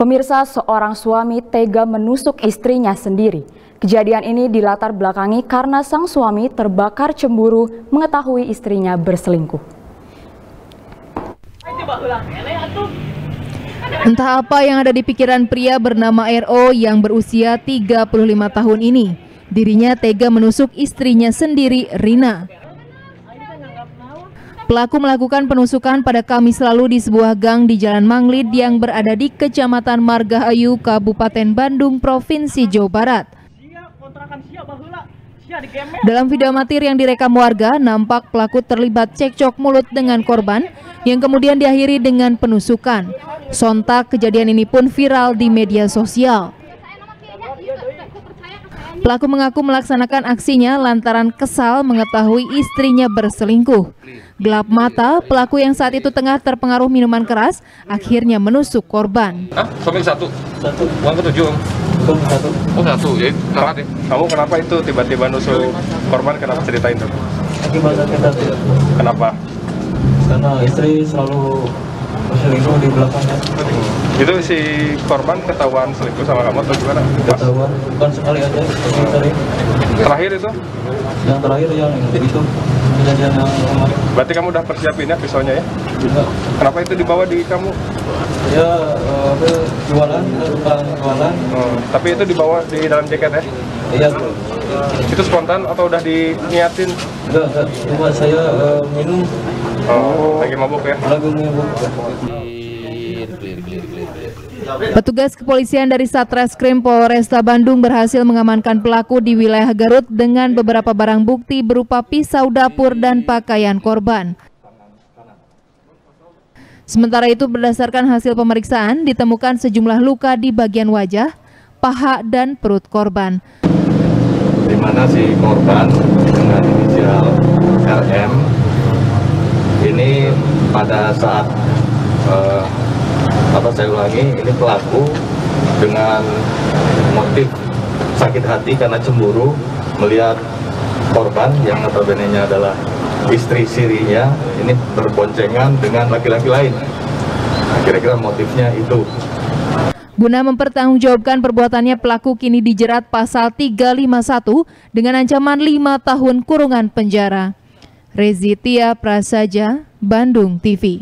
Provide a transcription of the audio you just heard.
Pemirsa, seorang suami tega menusuk istrinya sendiri. Kejadian ini dilatar belakangi karena sang suami terbakar cemburu mengetahui istrinya berselingkuh. Entah apa yang ada di pikiran pria bernama RO yang berusia 35 tahun ini. Dirinya tega menusuk istrinya sendiri, Rina. Pelaku melakukan penusukan pada Kamis lalu di sebuah gang di Jalan Manglid yang berada di Kecamatan Margahayu, Kabupaten Bandung, Provinsi Jawa Barat. Dalam video amatir yang direkam warga, nampak pelaku terlibat cekcok mulut dengan korban yang kemudian diakhiri dengan penusukan. Sontak kejadian ini pun viral di media sosial. Pelaku mengaku melaksanakan aksinya lantaran kesal mengetahui istrinya berselingkuh. Gelap mata, pelaku yang saat itu tengah terpengaruh minuman keras akhirnya menusuk korban. Ah, suami satu. Satu. Uang ketujuh. Betul satu. Oh satu. Ya, kenapa nih? Kamu kenapa itu tiba-tiba nusuk korban? Kenapa ceritain tuh? Akibat sakit hati. Kenapa? Karena istri selalu berselingkuh di belakangnya. Itu si korban ketahuan selingkuh sama kamu atau gimana? Ketahuan bukan sekali aja, sering. Terakhir itu? Yang terakhir yang itu kejadian yang kemarin. Berarti kamu udah persiapin ya pisaunya ya? Juga Kenapa itu dibawa di kamu? ya eh, apa, jualan, tukang jualan. Hmm, tapi itu dibawa di dalam jaket ya? Iya, Itu spontan atau udah diniatin? enggak, enggak. Cuma saya eh, minum Oh, lagi mabuk ya? Petugas kepolisian dari Satreskrim Polresta Bandung berhasil mengamankan pelaku di wilayah Garut dengan beberapa barang bukti berupa pisau dapur dan pakaian korban. Sementara itu berdasarkan hasil pemeriksaan ditemukan sejumlah luka di bagian wajah, paha dan perut korban. di mana si korban dengan inisial RM ini pada saat eh, apa saya ulangi ini pelaku dengan motif sakit hati karena cemburu melihat korban yang notabene adalah istri sirinya ini berboncengan dengan laki-laki lain. Nah, Kira-kira motifnya itu. Guna mempertanggungjawabkan perbuatannya, pelaku kini dijerat pasal 351 dengan ancaman 5 tahun kurungan penjara. Rezitia Prasaja, Bandung TV.